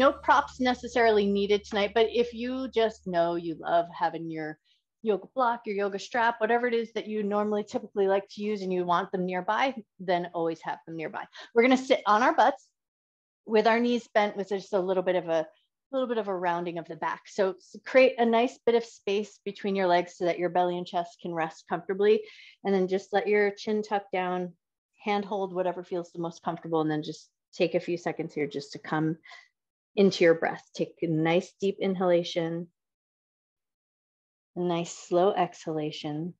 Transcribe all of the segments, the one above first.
no props necessarily needed tonight, but if you just know you love having your yoga block, your yoga strap, whatever it is that you normally typically like to use and you want them nearby, then always have them nearby. We're gonna sit on our butts with our knees bent with just a little bit of a little bit of a rounding of the back. So create a nice bit of space between your legs so that your belly and chest can rest comfortably. And then just let your chin tuck down, hand hold whatever feels the most comfortable. And then just take a few seconds here just to come into your breath. Take a nice deep inhalation, a nice slow exhalation.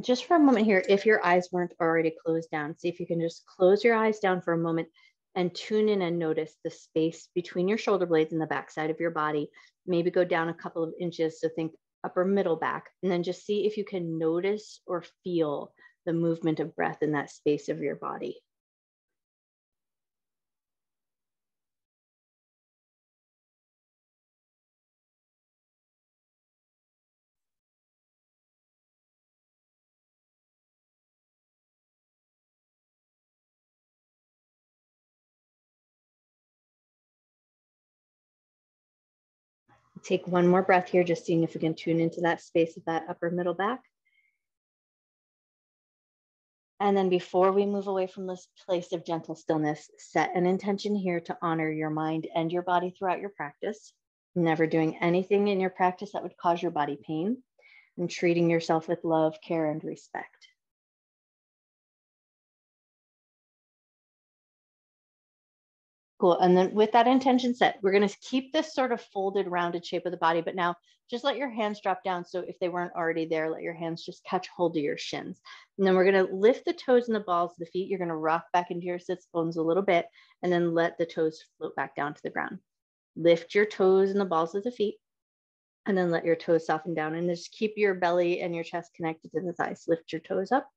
Just for a moment here, if your eyes weren't already closed down, see if you can just close your eyes down for a moment and tune in and notice the space between your shoulder blades and the backside of your body. Maybe go down a couple of inches. So think upper middle back, and then just see if you can notice or feel the movement of breath in that space of your body. Take one more breath here, just seeing if we can tune into that space of that upper middle back. And then before we move away from this place of gentle stillness, set an intention here to honor your mind and your body throughout your practice. Never doing anything in your practice that would cause your body pain and treating yourself with love, care, and respect. Cool. And then with that intention set, we're going to keep this sort of folded, rounded shape of the body. But now just let your hands drop down. So if they weren't already there, let your hands just catch hold of your shins. And then we're going to lift the toes and the balls of the feet. You're going to rock back into your sits bones a little bit and then let the toes float back down to the ground. Lift your toes and the balls of the feet and then let your toes soften down and just keep your belly and your chest connected to the thighs. Lift your toes up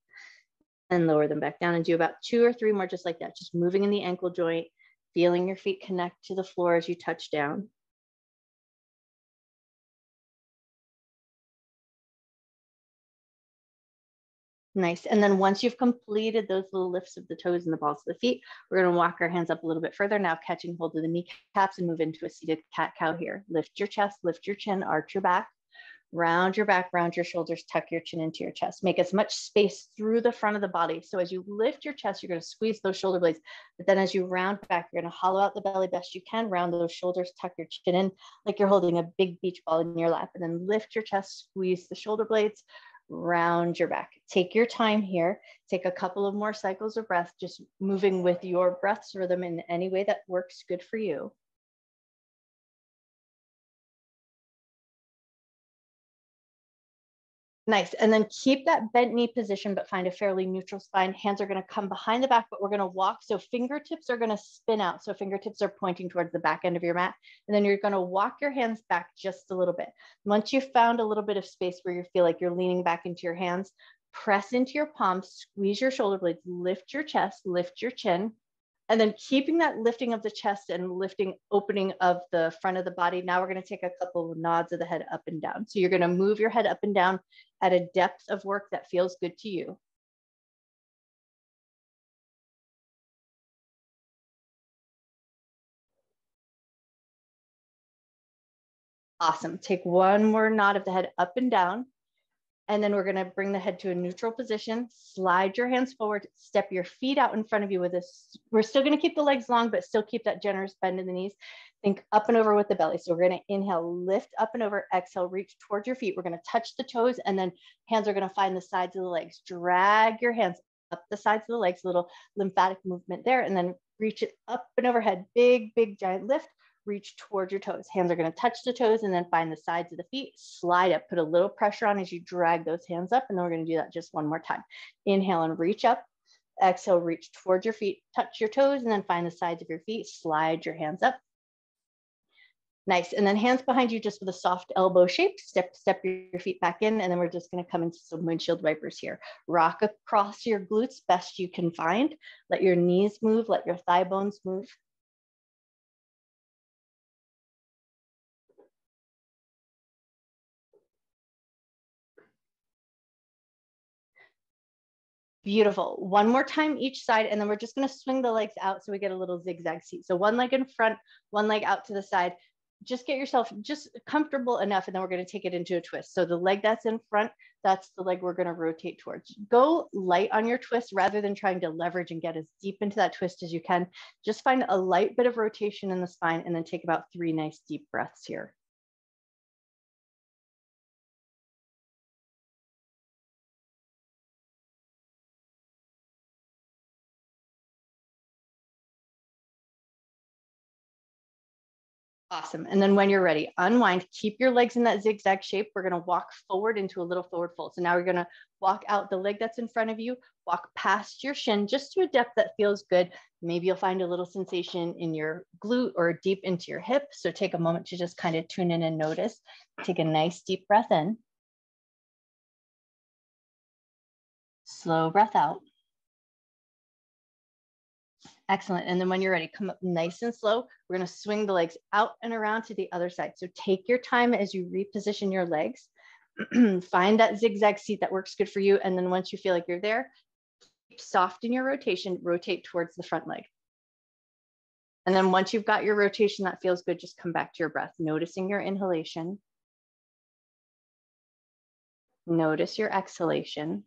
and lower them back down and do about two or three more just like that, just moving in the ankle joint feeling your feet connect to the floor as you touch down. Nice. And then once you've completed those little lifts of the toes and the balls of the feet, we're going to walk our hands up a little bit further now, catching hold of the kneecaps and move into a seated cat cow here. Lift your chest, lift your chin, arch your back. Round your back, round your shoulders, tuck your chin into your chest. Make as much space through the front of the body. So as you lift your chest, you're going to squeeze those shoulder blades. But then as you round back, you're going to hollow out the belly best you can, round those shoulders, tuck your chin in like you're holding a big beach ball in your lap. And then lift your chest, squeeze the shoulder blades, round your back. Take your time here. Take a couple of more cycles of breath, just moving with your breath's rhythm in any way that works good for you. Nice. And then keep that bent knee position, but find a fairly neutral spine. Hands are going to come behind the back, but we're going to walk. So fingertips are going to spin out. So fingertips are pointing towards the back end of your mat. And then you're going to walk your hands back just a little bit. Once you've found a little bit of space where you feel like you're leaning back into your hands, press into your palms, squeeze your shoulder blades, lift your chest, lift your chin, and then keeping that lifting of the chest and lifting opening of the front of the body. Now we're going to take a couple of nods of the head up and down. So you're going to move your head up and down at a depth of work that feels good to you. Awesome. Take one more nod of the head up and down. And then we're gonna bring the head to a neutral position, slide your hands forward, step your feet out in front of you with this. We're still gonna keep the legs long, but still keep that generous bend in the knees. Think up and over with the belly. So we're gonna inhale, lift up and over, exhale, reach towards your feet. We're gonna touch the toes and then hands are gonna find the sides of the legs. Drag your hands up the sides of the legs, A little lymphatic movement there, and then reach it up and overhead. Big, big, giant lift reach towards your toes. Hands are going to touch the toes and then find the sides of the feet. Slide up, put a little pressure on as you drag those hands up. And then we're going to do that just one more time. Inhale and reach up. Exhale, reach towards your feet, touch your toes, and then find the sides of your feet. Slide your hands up. Nice. And then hands behind you just with a soft elbow shape. Step, step your feet back in. And then we're just going to come into some windshield wipers here. Rock across your glutes best you can find. Let your knees move. Let your thigh bones move. Beautiful. One more time each side, and then we're just gonna swing the legs out so we get a little zigzag seat. So one leg in front, one leg out to the side. Just get yourself just comfortable enough, and then we're gonna take it into a twist. So the leg that's in front, that's the leg we're gonna rotate towards. Go light on your twist rather than trying to leverage and get as deep into that twist as you can. Just find a light bit of rotation in the spine and then take about three nice deep breaths here. Awesome. And then when you're ready, unwind, keep your legs in that zigzag shape. We're going to walk forward into a little forward fold. So now we're going to walk out the leg that's in front of you, walk past your shin just to a depth that feels good. Maybe you'll find a little sensation in your glute or deep into your hip. So take a moment to just kind of tune in and notice. Take a nice deep breath in. Slow breath out. Excellent. And then when you're ready, come up nice and slow. We're going to swing the legs out and around to the other side. So take your time as you reposition your legs. Find that zigzag seat that works good for you. And then once you feel like you're there, soften your rotation, rotate towards the front leg. And then once you've got your rotation that feels good, just come back to your breath, noticing your inhalation. Notice your exhalation.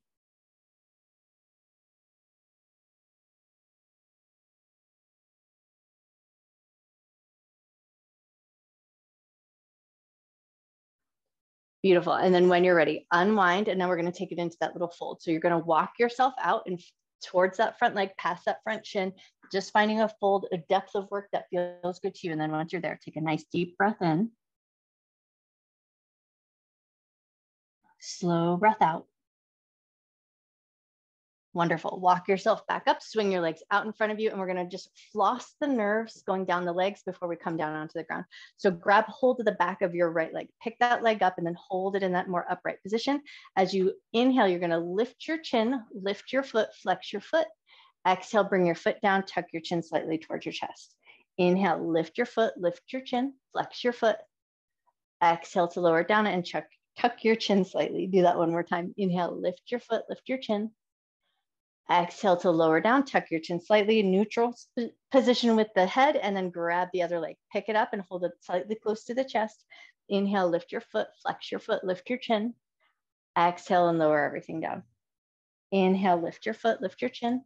Beautiful. And then when you're ready, unwind. And then we're going to take it into that little fold. So you're going to walk yourself out and towards that front leg, past that front shin, just finding a fold, a depth of work that feels good to you. And then once you're there, take a nice deep breath in. Slow breath out. Wonderful. Walk yourself back up, swing your legs out in front of you, and we're going to just floss the nerves going down the legs before we come down onto the ground. So grab hold of the back of your right leg, pick that leg up, and then hold it in that more upright position. As you inhale, you're going to lift your chin, lift your foot, flex your foot. Exhale, bring your foot down, tuck your chin slightly towards your chest. Inhale, lift your foot, lift your chin, flex your foot. Exhale to lower down and tuck, tuck your chin slightly. Do that one more time. Inhale, lift your foot, lift your chin. Exhale to lower down, tuck your chin slightly, neutral position with the head, and then grab the other leg. Pick it up and hold it slightly close to the chest. Inhale, lift your foot, flex your foot, lift your chin. Exhale and lower everything down. Inhale, lift your foot, lift your chin.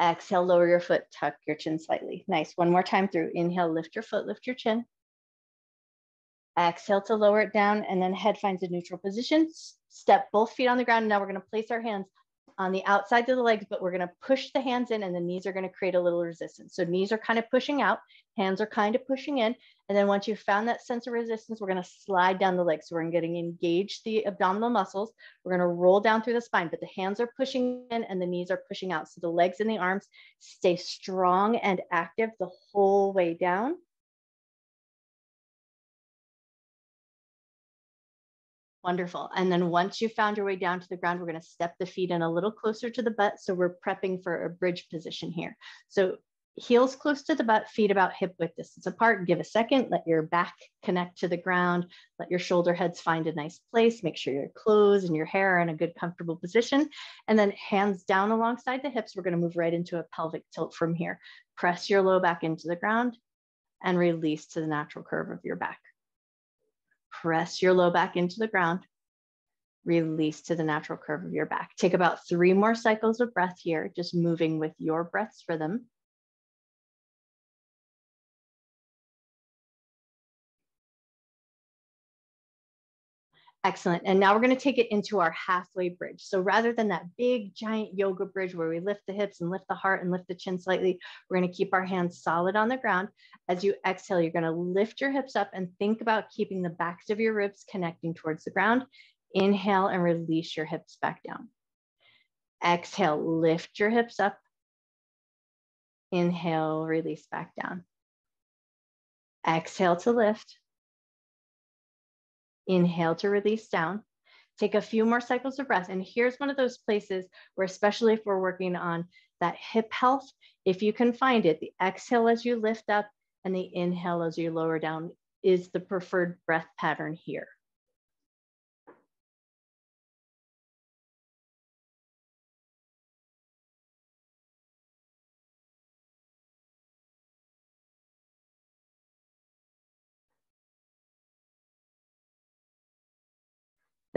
Exhale, lower your foot, tuck your chin slightly. Nice. One more time through. Inhale, lift your foot, lift your chin. Exhale to lower it down, and then head finds a neutral position. Step both feet on the ground. Now we're going to place our hands on the outside of the legs, but we're gonna push the hands in and the knees are gonna create a little resistance. So knees are kind of pushing out, hands are kind of pushing in. And then once you've found that sense of resistance, we're gonna slide down the legs. So we're gonna engage the abdominal muscles. We're gonna roll down through the spine, but the hands are pushing in and the knees are pushing out. So the legs and the arms stay strong and active the whole way down. Wonderful. And then once you've found your way down to the ground, we're going to step the feet in a little closer to the butt. So we're prepping for a bridge position here. So heels close to the butt, feet about hip width distance apart. Give a second, let your back connect to the ground, let your shoulder heads find a nice place. Make sure your clothes and your hair are in a good, comfortable position. And then hands down alongside the hips, we're going to move right into a pelvic tilt from here. Press your low back into the ground and release to the natural curve of your back. Press your low back into the ground. Release to the natural curve of your back. Take about three more cycles of breath here, just moving with your breath's rhythm. Excellent. And now we're going to take it into our halfway bridge. So rather than that big giant yoga bridge where we lift the hips and lift the heart and lift the chin slightly, we're going to keep our hands solid on the ground. As you exhale, you're going to lift your hips up and think about keeping the backs of your ribs connecting towards the ground. Inhale and release your hips back down. Exhale, lift your hips up. Inhale, release back down. Exhale to lift. Inhale to release down. Take a few more cycles of breath. And here's one of those places where, especially if we're working on that hip health, if you can find it, the exhale as you lift up and the inhale as you lower down is the preferred breath pattern here.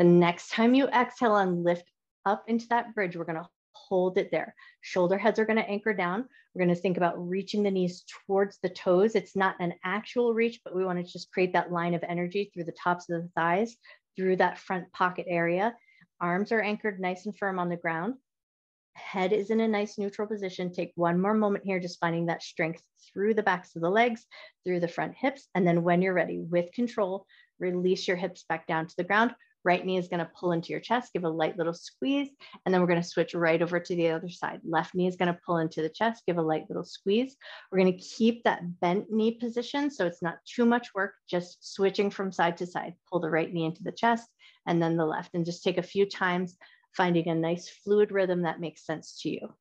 The next time you exhale and lift up into that bridge, we're gonna hold it there. Shoulder heads are gonna anchor down. We're gonna think about reaching the knees towards the toes. It's not an actual reach, but we wanna just create that line of energy through the tops of the thighs, through that front pocket area. Arms are anchored nice and firm on the ground. Head is in a nice neutral position. Take one more moment here, just finding that strength through the backs of the legs, through the front hips. And then when you're ready, with control, release your hips back down to the ground. Right knee is going to pull into your chest, give a light little squeeze, and then we're going to switch right over to the other side. Left knee is going to pull into the chest, give a light little squeeze. We're going to keep that bent knee position so it's not too much work, just switching from side to side. Pull the right knee into the chest and then the left, and just take a few times, finding a nice fluid rhythm that makes sense to you.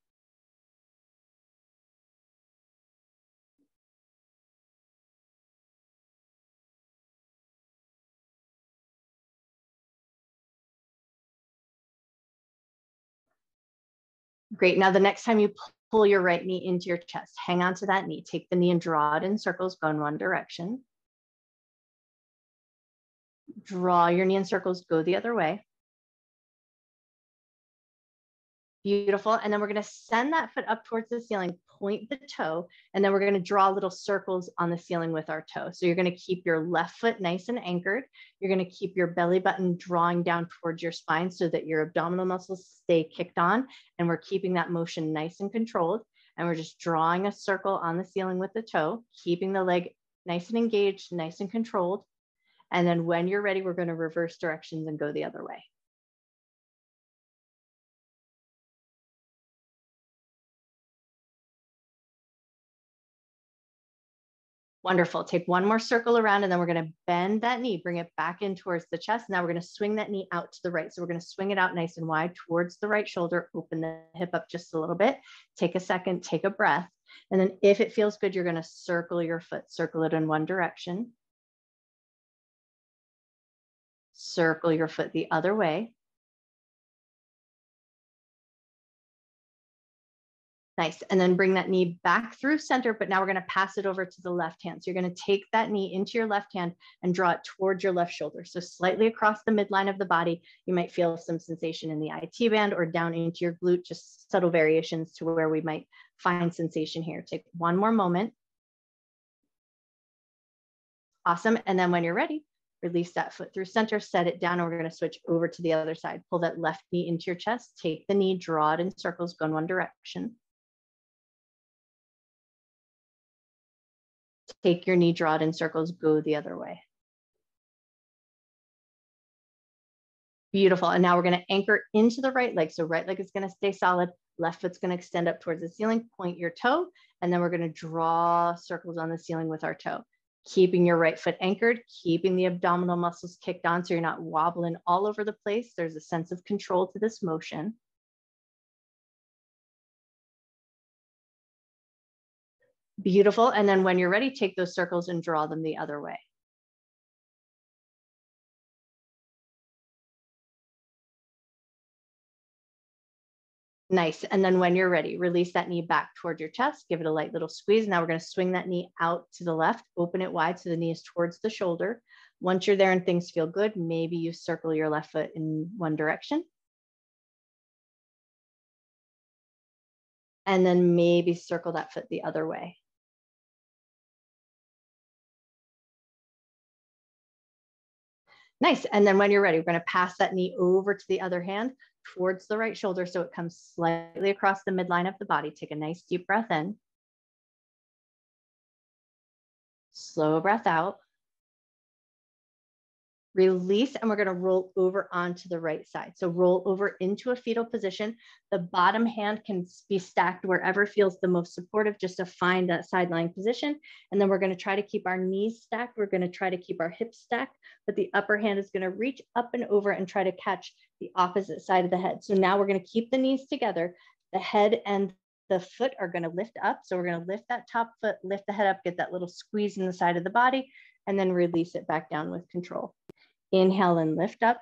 Great. Now, the next time you pull your right knee into your chest, hang on to that knee. Take the knee and draw it in circles, go in one direction. Draw your knee in circles, go the other way. Beautiful. And then we're going to send that foot up towards the ceiling, point the toe, and then we're going to draw little circles on the ceiling with our toe. So you're going to keep your left foot nice and anchored. You're going to keep your belly button drawing down towards your spine so that your abdominal muscles stay kicked on. And we're keeping that motion nice and controlled. And we're just drawing a circle on the ceiling with the toe, keeping the leg nice and engaged, nice and controlled. And then when you're ready, we're going to reverse directions and go the other way. Wonderful. Take one more circle around and then we're going to bend that knee, bring it back in towards the chest. Now we're going to swing that knee out to the right. So we're going to swing it out nice and wide towards the right shoulder, open the hip up just a little bit. Take a second, take a breath. And then if it feels good, you're going to circle your foot, circle it in one direction. Circle your foot the other way. Nice. And then bring that knee back through center, but now we're going to pass it over to the left hand. So you're going to take that knee into your left hand and draw it towards your left shoulder. So slightly across the midline of the body, you might feel some sensation in the IT band or down into your glute, just subtle variations to where we might find sensation here. Take one more moment. Awesome. And then when you're ready, release that foot through center, set it down, and we're going to switch over to the other side. Pull that left knee into your chest, take the knee, draw it in circles, go in one direction. Take your knee, draw it in circles, go the other way. Beautiful. And now we're going to anchor into the right leg. So right leg is going to stay solid. Left foot's going to extend up towards the ceiling, point your toe, and then we're going to draw circles on the ceiling with our toe. Keeping your right foot anchored, keeping the abdominal muscles kicked on so you're not wobbling all over the place. There's a sense of control to this motion. Beautiful. And then when you're ready, take those circles and draw them the other way. Nice. And then when you're ready, release that knee back toward your chest, give it a light little squeeze. Now we're going to swing that knee out to the left, open it wide so the knee is towards the shoulder. Once you're there and things feel good, maybe you circle your left foot in one direction. And then maybe circle that foot the other way. Nice. And then when you're ready, we're going to pass that knee over to the other hand towards the right shoulder so it comes slightly across the midline of the body. Take a nice deep breath in. Slow breath out. Release, and we're gonna roll over onto the right side. So roll over into a fetal position. The bottom hand can be stacked wherever feels the most supportive just to find that side lying position. And then we're gonna try to keep our knees stacked. We're gonna try to keep our hips stacked, but the upper hand is gonna reach up and over and try to catch the opposite side of the head. So now we're gonna keep the knees together. The head and the foot are gonna lift up. So we're gonna lift that top foot, lift the head up, get that little squeeze in the side of the body, and then release it back down with control. Inhale and lift up.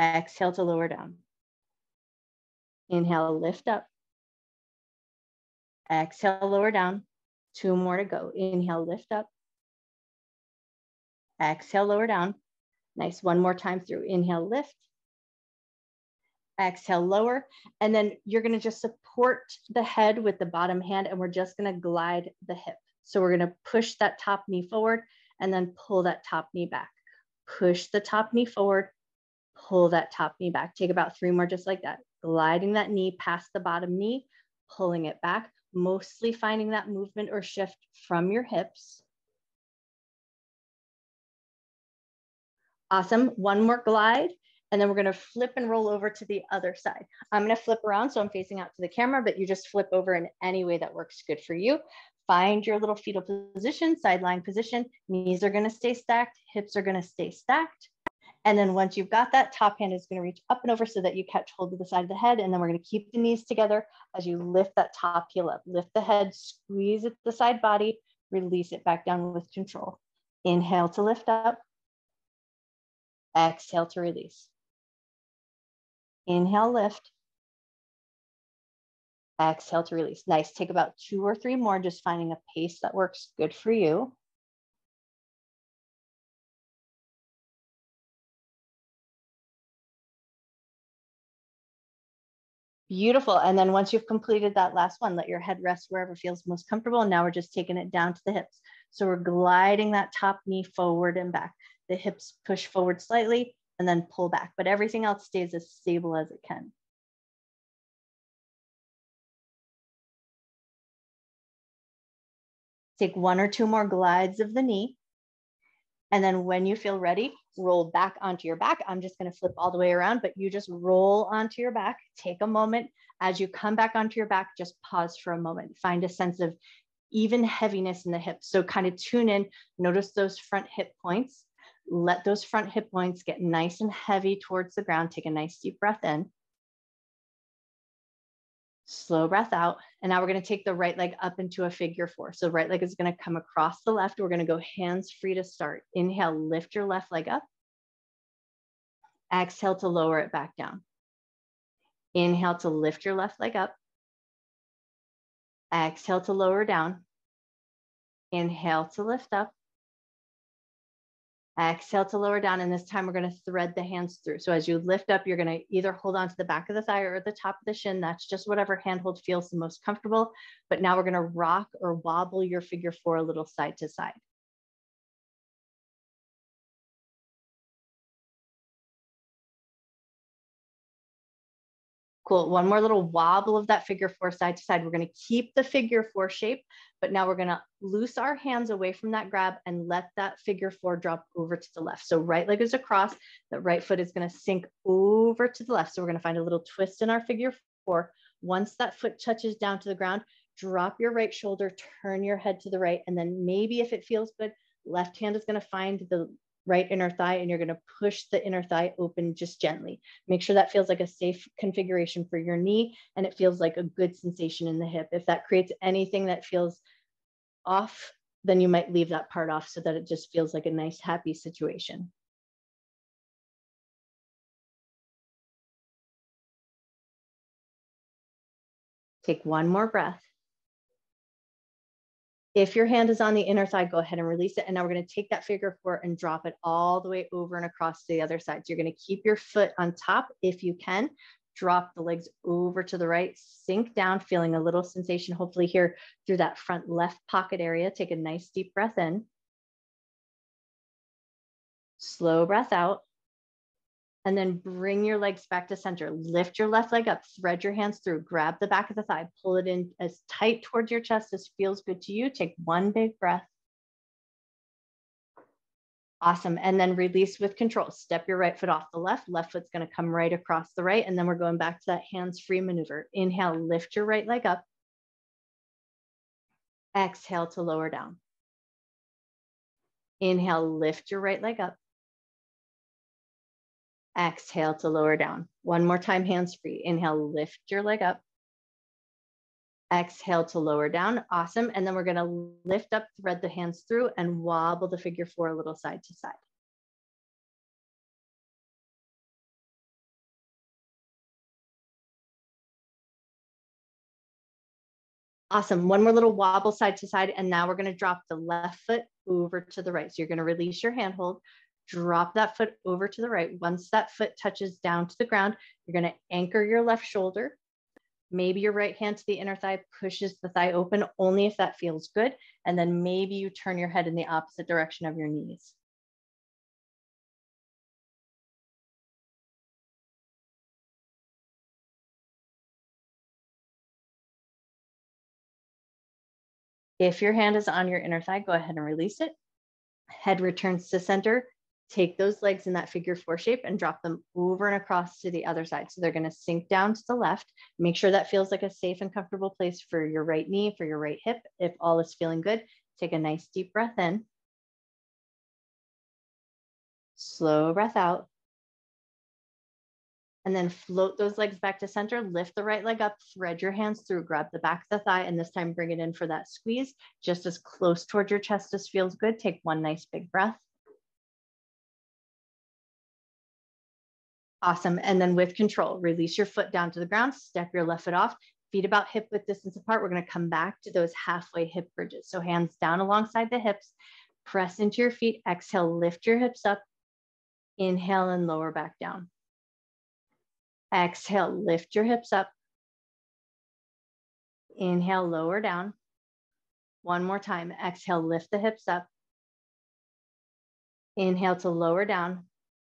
Exhale to lower down. Inhale, lift up. Exhale, lower down. Two more to go. Inhale, lift up. Exhale, lower down. Nice. One more time through. Inhale, lift. Exhale, lower. And then you're going to just support the head with the bottom hand, and we're just going to glide the hip. So we're going to push that top knee forward and then pull that top knee back push the top knee forward, pull that top knee back. Take about three more just like that. Gliding that knee past the bottom knee, pulling it back, mostly finding that movement or shift from your hips. Awesome. One more glide. And then we're going to flip and roll over to the other side. I'm going to flip around so I'm facing out to the camera, but you just flip over in any way that works good for you. Find your little fetal position, sideline position. Knees are going to stay stacked, hips are going to stay stacked. And then once you've got that, top hand is going to reach up and over so that you catch hold of the side of the head. And then we're going to keep the knees together as you lift that top heel up. Lift the head, squeeze at the side body, release it back down with control. Inhale to lift up. Exhale to release. Inhale, lift. Exhale to release. Nice. Take about two or three more, just finding a pace that works good for you. Beautiful. And then once you've completed that last one, let your head rest wherever feels most comfortable. And now we're just taking it down to the hips. So we're gliding that top knee forward and back. The hips push forward slightly and then pull back, but everything else stays as stable as it can. Take one or two more glides of the knee. And then when you feel ready, roll back onto your back. I'm just gonna flip all the way around, but you just roll onto your back. Take a moment. As you come back onto your back, just pause for a moment. Find a sense of even heaviness in the hips. So kind of tune in, notice those front hip points. Let those front hip points get nice and heavy towards the ground. Take a nice deep breath in. Slow breath out. And now we're going to take the right leg up into a figure four. So right leg is going to come across the left. We're going to go hands free to start. Inhale, lift your left leg up. Exhale to lower it back down. Inhale to lift your left leg up. Exhale to lower down. Inhale to lift up. Exhale to lower down. And this time we're going to thread the hands through. So as you lift up, you're going to either hold on to the back of the thigh or the top of the shin. That's just whatever handhold feels the most comfortable. But now we're going to rock or wobble your figure four a little side to side. Cool. One more little wobble of that figure four side to side. We're going to keep the figure four shape, but now we're going to loose our hands away from that grab and let that figure four drop over to the left. So right leg is across, the right foot is going to sink over to the left. So we're going to find a little twist in our figure four. Once that foot touches down to the ground, drop your right shoulder, turn your head to the right, and then maybe if it feels good, left hand is going to find the right inner thigh and you're going to push the inner thigh open just gently. Make sure that feels like a safe configuration for your knee and it feels like a good sensation in the hip. If that creates anything that feels off, then you might leave that part off so that it just feels like a nice, happy situation. Take one more breath. If your hand is on the inner thigh, go ahead and release it. And now we're going to take that figure four and drop it all the way over and across to the other side. So you're going to keep your foot on top if you can. Drop the legs over to the right, sink down, feeling a little sensation, hopefully here through that front left pocket area. Take a nice deep breath in. Slow breath out and then bring your legs back to center. Lift your left leg up, thread your hands through, grab the back of the thigh, pull it in as tight towards your chest as feels good to you. Take one big breath. Awesome. And then release with control. Step your right foot off the left. Left foot's going to come right across the right. And then we're going back to that hands-free maneuver. Inhale, lift your right leg up. Exhale to lower down. Inhale, lift your right leg up. Exhale to lower down. One more time, hands free. Inhale, lift your leg up. Exhale to lower down. Awesome. And then we're going to lift up, thread the hands through, and wobble the figure four a little side to side. Awesome. One more little wobble side to side. And now we're going to drop the left foot over to the right. So you're going to release your handhold, drop that foot over to the right. Once that foot touches down to the ground, you're going to anchor your left shoulder Maybe your right hand to the inner thigh pushes the thigh open only if that feels good. And then maybe you turn your head in the opposite direction of your knees. If your hand is on your inner thigh, go ahead and release it. Head returns to center take those legs in that figure four shape and drop them over and across to the other side. So they're going to sink down to the left. Make sure that feels like a safe and comfortable place for your right knee, for your right hip. If all is feeling good, take a nice deep breath in. Slow breath out. And then float those legs back to center, lift the right leg up, thread your hands through, grab the back of the thigh, and this time bring it in for that squeeze, just as close towards your chest as feels good. Take one nice big breath. Awesome. And then with control, release your foot down to the ground, step your left foot off, feet about hip width distance apart. We're going to come back to those halfway hip bridges. So hands down alongside the hips, press into your feet, exhale, lift your hips up, inhale and lower back down. Exhale, lift your hips up. Inhale, lower down. One more time. Exhale, lift the hips up. Inhale to lower down.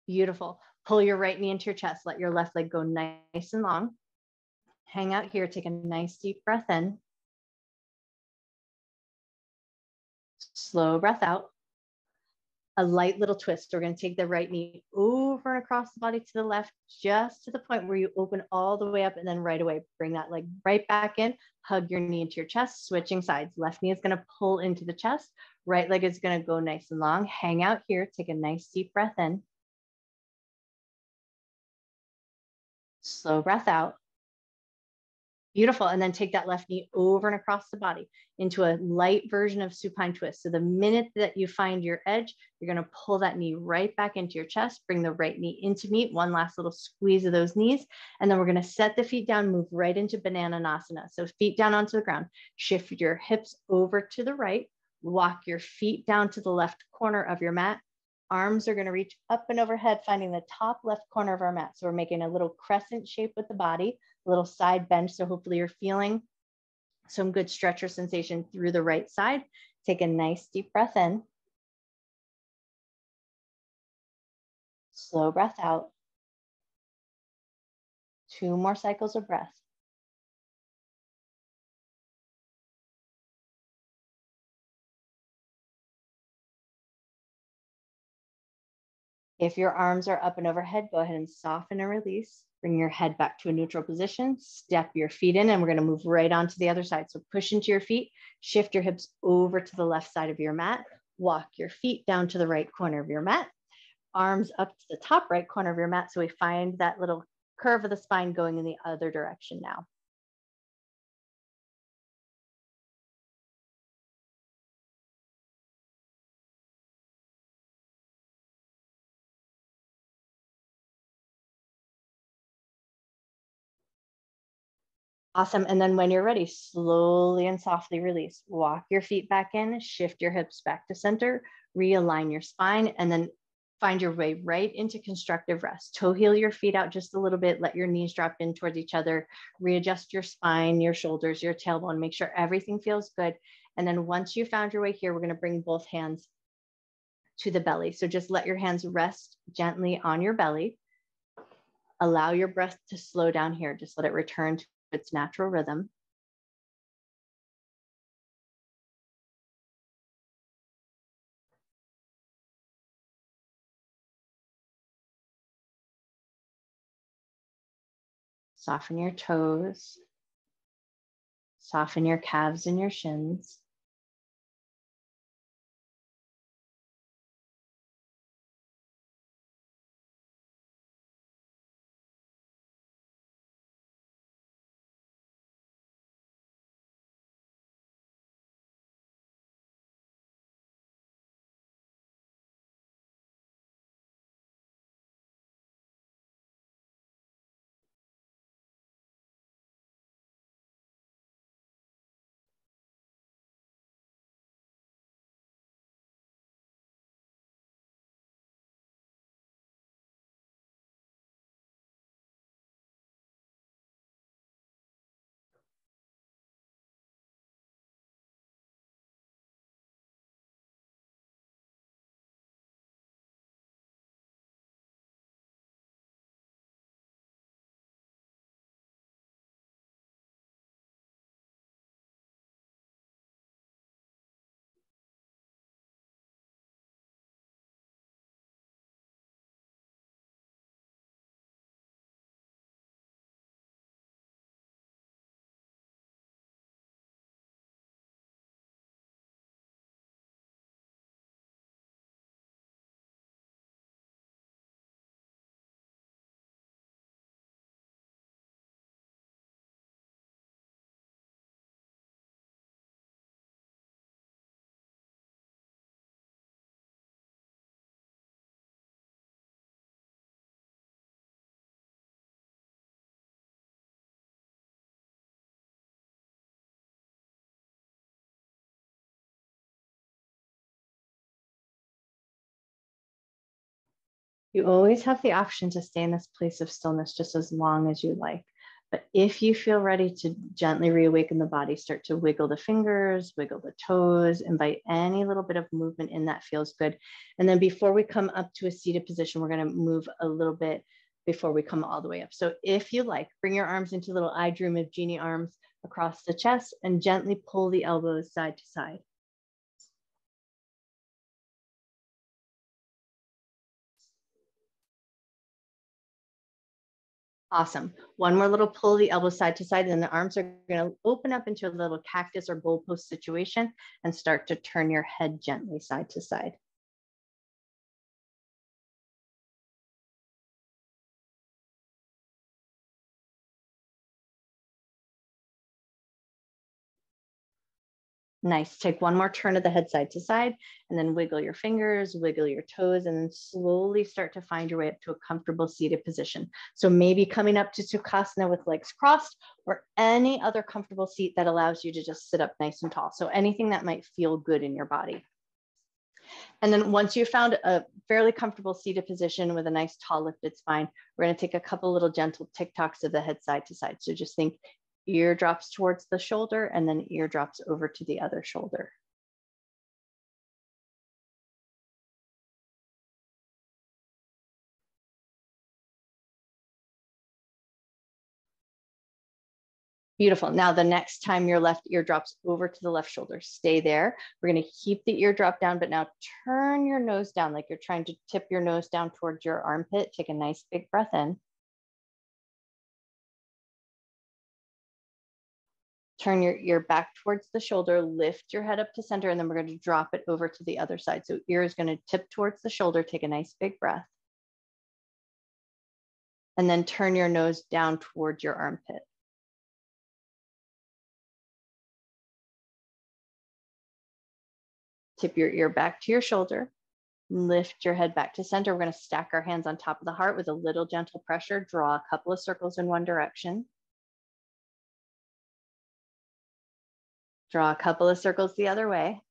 Beautiful. Pull your right knee into your chest. Let your left leg go nice and long. Hang out here. Take a nice deep breath in. Slow breath out. A light little twist. We're going to take the right knee over and across the body to the left, just to the point where you open all the way up and then right away bring that leg right back in. Hug your knee into your chest, switching sides. Left knee is going to pull into the chest. Right leg is going to go nice and long. Hang out here. Take a nice deep breath in. Slow breath out. Beautiful. And then take that left knee over and across the body into a light version of supine twist. So the minute that you find your edge, you're going to pull that knee right back into your chest, bring the right knee into meet, one last little squeeze of those knees. And then we're going to set the feet down, move right into Bananasana. So feet down onto the ground, shift your hips over to the right, walk your feet down to the left corner of your mat, Arms are going to reach up and overhead, finding the top left corner of our mat. So we're making a little crescent shape with the body, a little side bend. So hopefully you're feeling some good stretcher sensation through the right side. Take a nice deep breath in. Slow breath out. Two more cycles of breath. If your arms are up and overhead, go ahead and soften and release. Bring your head back to a neutral position, step your feet in, and we're gonna move right onto the other side. So push into your feet, shift your hips over to the left side of your mat, walk your feet down to the right corner of your mat, arms up to the top right corner of your mat. So we find that little curve of the spine going in the other direction now. Awesome. And then when you're ready, slowly and softly release. Walk your feet back in, shift your hips back to center, realign your spine, and then find your way right into constructive rest. Toe heel your feet out just a little bit, let your knees drop in towards each other, readjust your spine, your shoulders, your tailbone, make sure everything feels good. And then once you found your way here, we're going to bring both hands to the belly. So just let your hands rest gently on your belly. Allow your breath to slow down here. Just let it return to its natural rhythm. Soften your toes. Soften your calves and your shins. You always have the option to stay in this place of stillness just as long as you like. But if you feel ready to gently reawaken the body, start to wiggle the fingers, wiggle the toes, invite any little bit of movement in that feels good. And then before we come up to a seated position, we're going to move a little bit before we come all the way up. So if you like, bring your arms into little I dream of Jeannie arms across the chest and gently pull the elbows side to side. Awesome. One more little pull the elbows side to side, and the arms are going to open up into a little cactus or goalpost situation and start to turn your head gently side to side. Nice. Take one more turn of the head side to side and then wiggle your fingers, wiggle your toes, and then slowly start to find your way up to a comfortable seated position. So maybe coming up to Sukhasana with legs crossed or any other comfortable seat that allows you to just sit up nice and tall. So anything that might feel good in your body. And then once you've found a fairly comfortable seated position with a nice tall lifted spine, we're gonna take a couple little gentle tick-tocks of the head side to side. So just think ear drops towards the shoulder and then ear drops over to the other shoulder. Beautiful. Now the next time your left ear drops over to the left shoulder, stay there. We're going to keep the ear drop down, but now turn your nose down like you're trying to tip your nose down towards your armpit. Take a nice big breath in. Turn your ear back towards the shoulder, lift your head up to center, and then we're going to drop it over to the other side. So ear is going to tip towards the shoulder, take a nice big breath. And then turn your nose down towards your armpit. Tip your ear back to your shoulder. Lift your head back to center. We're going to stack our hands on top of the heart with a little gentle pressure. Draw a couple of circles in one direction. Draw a couple of circles the other way.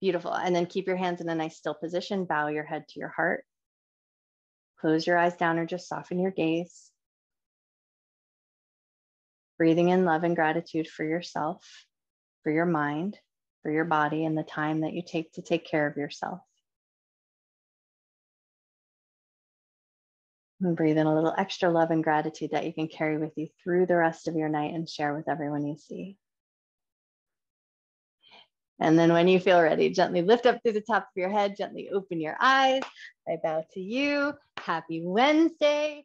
Beautiful. And then keep your hands in a nice still position. Bow your head to your heart. Close your eyes down or just soften your gaze. Breathing in love and gratitude for yourself, for your mind, for your body, and the time that you take to take care of yourself. And breathe in a little extra love and gratitude that you can carry with you through the rest of your night and share with everyone you see. And then when you feel ready, gently lift up through the top of your head, gently open your eyes. I bow to you. Happy Wednesday.